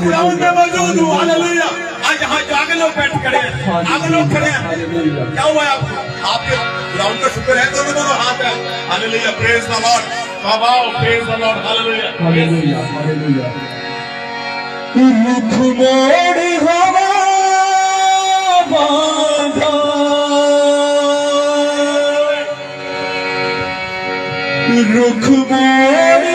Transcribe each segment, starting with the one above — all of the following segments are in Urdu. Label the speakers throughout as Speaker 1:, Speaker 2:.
Speaker 1: میں میں موجود ہوں۔ ہاللویا آج یہاں جو آگے لوگ بیٹھ کھڑے ہیں آگے لوگ کھڑے ہیں۔ کیا ہوا ہے آپ کو؟ آپ کے کا شکر ہے تو دونوں ہاتھ ہے hallelujah praise Lord باباؤ praise Lord hallelujah
Speaker 2: hallelujah hallelujah رخ موڑ ہوا باندھا۔ رخ موڑ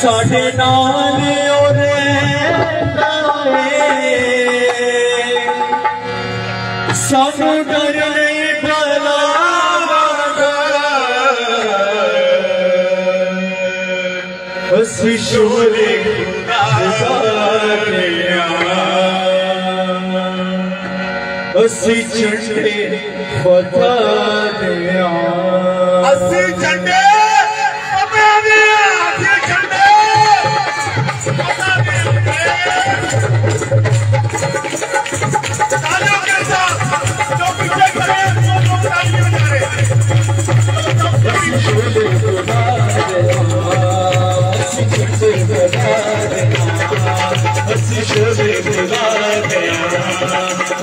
Speaker 2: ساڈے نال سانو ڈر نہیں بلا اسی شورے اسی چنڈے فتح دیا اسی
Speaker 1: جھنڈے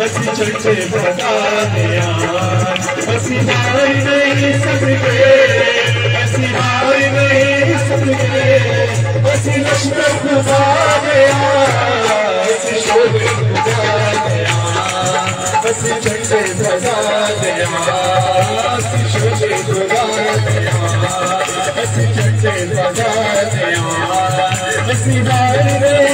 Speaker 2: اسی چنڈے بتا دیا اسی ہار نہیں سکتے اسی ہار نہیں سکتے اسی لشکر بتا دیا اسی شورے بلا دیا اسی چنڈے بتا دیا اسی شورے بلا دیا اسی چنڈے بتا دیا اسی ہار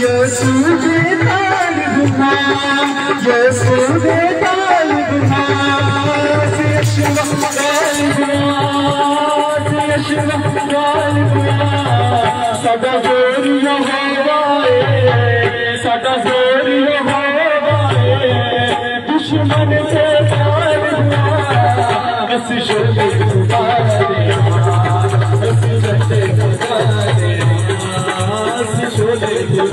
Speaker 2: بتا دیا اسی شولے بتا دیا اسی چنڈے بتا دیا اسی شولے بتا دیا اسی چنڈے بتا دیا یسوع کے طالب ہاں یسوع کے طالب ہاں یشوا طالب ہاں یشوا طالب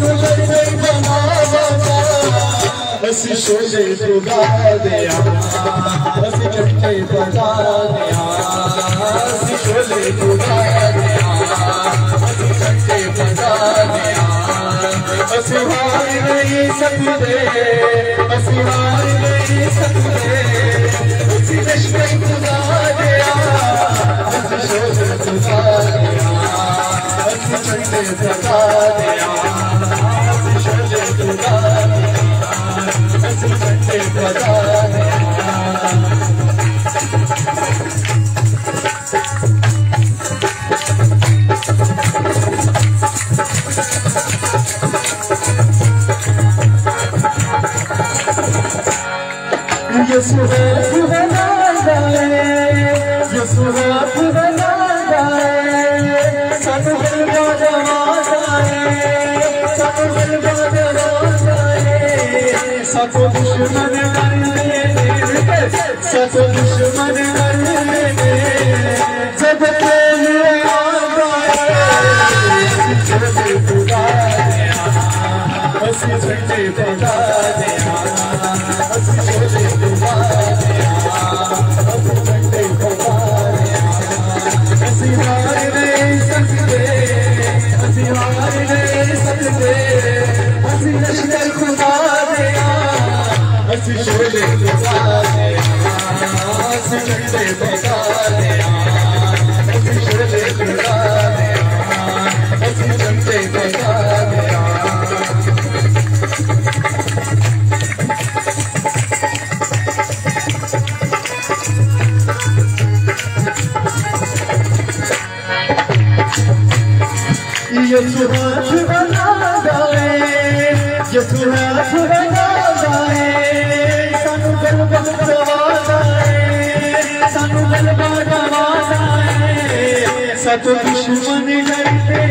Speaker 2: گائے سانو لڑنے بناوانا اسی شولے خدا دیا اسی چٹے بتا دیا اسی شولے خدا دیا اسی چٹے بتا دیا اسی ہار نہیں سکتے اسی ہار نہیں سکتے اسی لشکر خدا دیا اسی شولے خدا دیا سب دشمن لڑنے دشمن لڑنے جب بس جھنڈے ہاتھ بنا جائے یسو ہاتھ بنا جائے جائے سات دشمن ڈرتے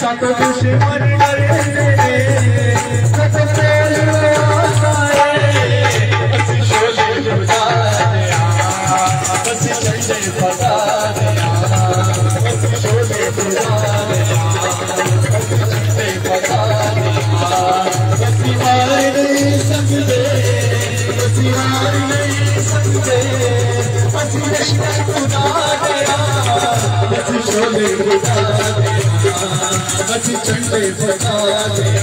Speaker 2: سات دشمن ڈرتے ہیں۔ سات تیل آ شولے دیا جھنڈے دیا شولے دیا جھنڈے دیا نہیں نہیں خدا دیا اسی شولے جھڑا دیا اسی جھنڈے بتا دیا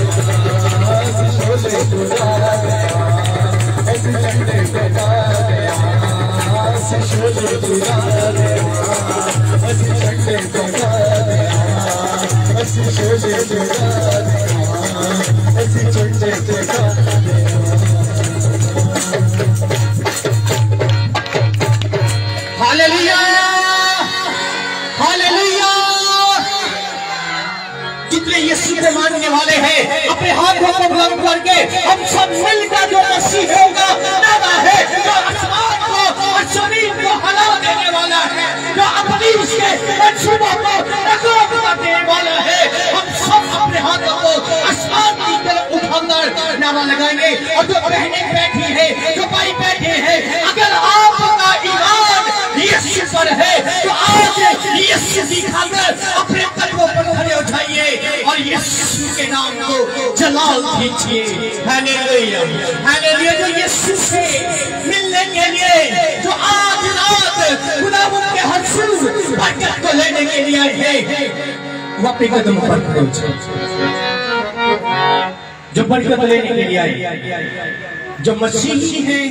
Speaker 2: اسی شولے جھڑا دیا اسی جھنڈے بتا دیا اسی شولے جھڑا دیا اسی جھنڈے بتا دیا اسی شولے جھڑا دیا اسی جھنڈے
Speaker 3: والے ہیں۔ اپنے ہاتھوں کو بلند کر کے ہم سب مل کر جو مسیحوں کا نعرہ ہے، جو اسمان کو، اور زمین کو ہلا دینے والا ہے، جو اپنی اس کے منصوبہ کو نقاب کر دینے والا ہے۔ ہم سب اپنے ہاتھوں کو اسمان کی طرف اٹھا کر نعرہ لگائیں گے۔ اور جو بہنیں بیٹھی ہیں جو بھائی بیٹھے ہیں، اگر آپ کا ایمان عرش پر ہے تو آج یسو کی کر اپنے قلبوں پر کھڑے اٹھائیے اور یسو کے نام کو جلال دیجیے ہیلیلویا ہیلیلویا جو یسو سے ملنے کے لیے، جو آج رات گناہوں کے حصول برکت کو لینے کے لیے آئے ہیں وہ اپنے قدم پر کھڑے ہو جائیے جو برکت لینے کے لیے آئی، جو مسیحی ہیں،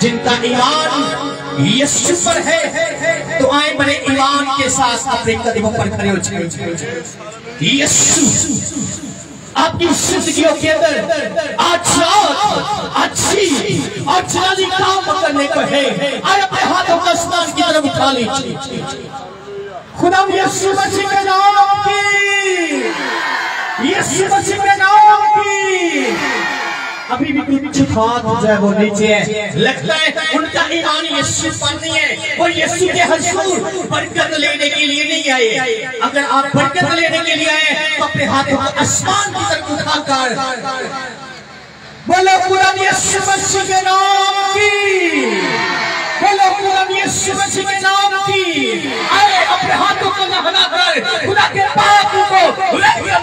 Speaker 3: جن کا ایمان یہ شفر ہے۔ تو آئیں بڑے ایمان کے ساتھ آپ اپنے قدموں پر کھڑے ہو جائیں۔ یسو آپ کی زندگیوں کے اندر آجات اچھی اور چلالی کام کرنے کو ہے۔ آئے اپنے ہاتھوں کا اسمان کی طرف اٹھا لیجیے خدا ہم یسو مسیح کے نام کی۔ یسو مسیح کے نام کی۔ ابھی بھی کچھ ہاتھ جو ہے وہ نیچے ہیں لگتا ہے ان کا ایمان یسو پر نہیں ہے۔ وہ یسو کے حضور برکت لینے کے لیے نہیں آئے۔ اگر آپ برکت لینے کے لیے آئے تو اپنے ہاتھوں کا اسمان کی طرف اٹھا کر۔ بولو قرآن یسو مسیح کے نام کی۔ بولو قرآن یسو مسیح کے نام کی۔ آئے اپنے ہاتھوں کو نہ ہلا کر۔ خدا کے پاک کو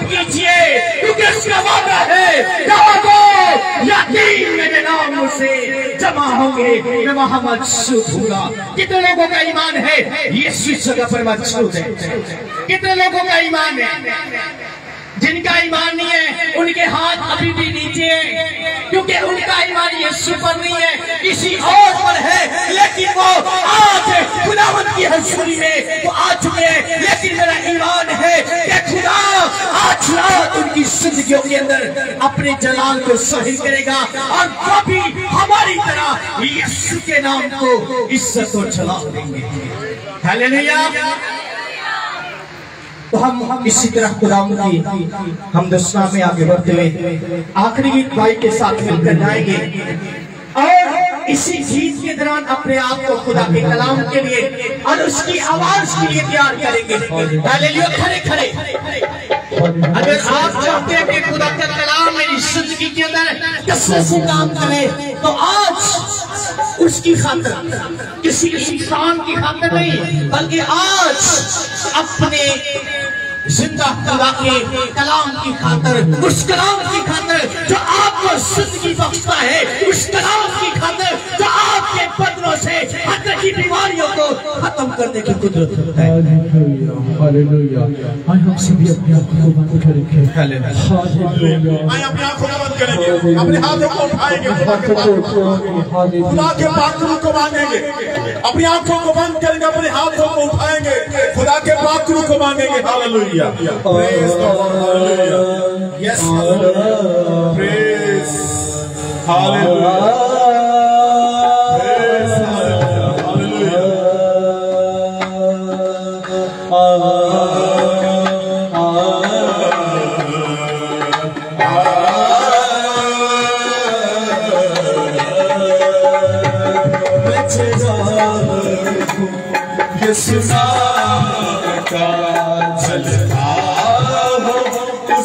Speaker 3: کیجیے کیونکہ اس کا وعدہ ہے دعوتو یقین میرے ناموں سے جمع ہوں گے میں وہاں مجھوٹ ہوں گا کتنے لوگوں کا ایمان ہے یسو اس جگہ پر مجھوٹ ہے کتنے لوگوں کا ایمان ہے جن کا ایمان نہیں ہے ان کے ہاتھ ابھی بھی نیچے ہیں کیونکہ ان کا ایمان یسو پر نہیں ہے کسی اور پر ہے۔ لیکن وہ آج خداوند کی حضوری میں وہ آ چکے ہیں۔ لیکن میرا ایمان ہے کہ خدا آج رات ان کی زندگیوں کے اندر اپنے جلال کو صحیح کرے گا اور کبھی ہماری طرح یسو کے نام کو عزت اور جلال دیں گے۔ ہیلیلویہ تو ہم اسی طرح خداؤں کی ہم دسنا میں آگے بڑھتے ہوئے آخری گیت بھائی کے ساتھ مل کر جائیں گے۔ اور اسی چیز کے دوران اپنے آپ کو خدا کے کلام کے لیے اور اس کی آواز کے لیے تیار کریں گے۔ پہلے لیے کھڑے کھڑے۔
Speaker 2: اگر
Speaker 3: آپ چاہتے ہیں کہ خدا کا کلام میری زندگی کے اندر کسے سے کام کرے، تو آج اس کی خاطر، کسی انسان کی خاطر نہیں، بلکہ آج اپنے زندہ خدا کے کلام کی خاطر اس کلام کی خاطر جو آپ کو زندگی بخشتا ہے اس کلام کی خاطر جو آپ کے بدنوں سے حد کی بیماریوں کو ختم کرنے کی قدرت رکھتا ہے۔
Speaker 2: ہاللویا آئے ہم سبھی اپنے آنکھوں کو بند کریں گے ہاللویا
Speaker 1: آئے اپنی آنکھوں کو بند کریں گے۔ اپنے ہاتھوں کو اٹھائیں گے۔ خدا کے پاک
Speaker 2: خدا
Speaker 1: کے پاکرو کو مانگیں گے۔ اپنی آنکھوں کو بند کریں گے اپنے ہاتھوں کو اٹھائیں گے۔ خدا کے پاکرو کو مانگیں گے۔ hallelujah. Praise the Lord, hallelujah.
Speaker 3: Yes,
Speaker 2: Lord.
Speaker 1: Praise, hallelujah.
Speaker 2: Yes, yes,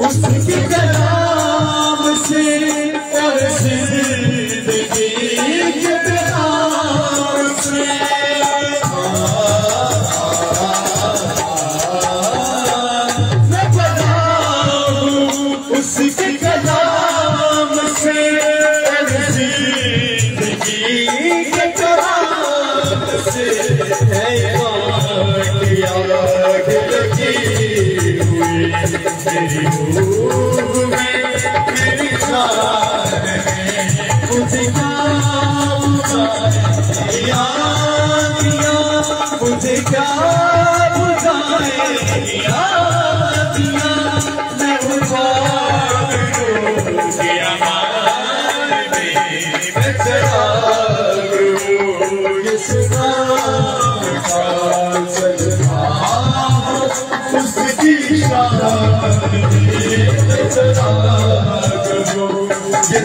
Speaker 2: اس کے کلام سے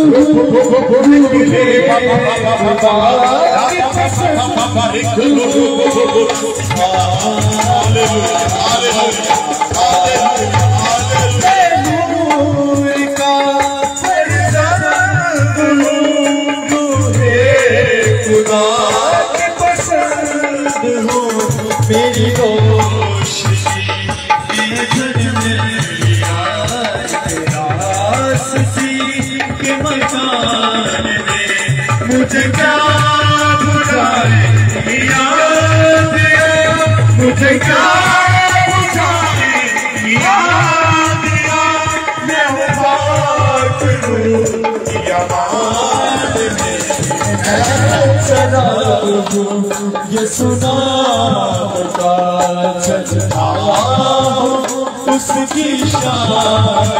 Speaker 2: ba مجھ کیا بجائے کیا بجائے اس کی شان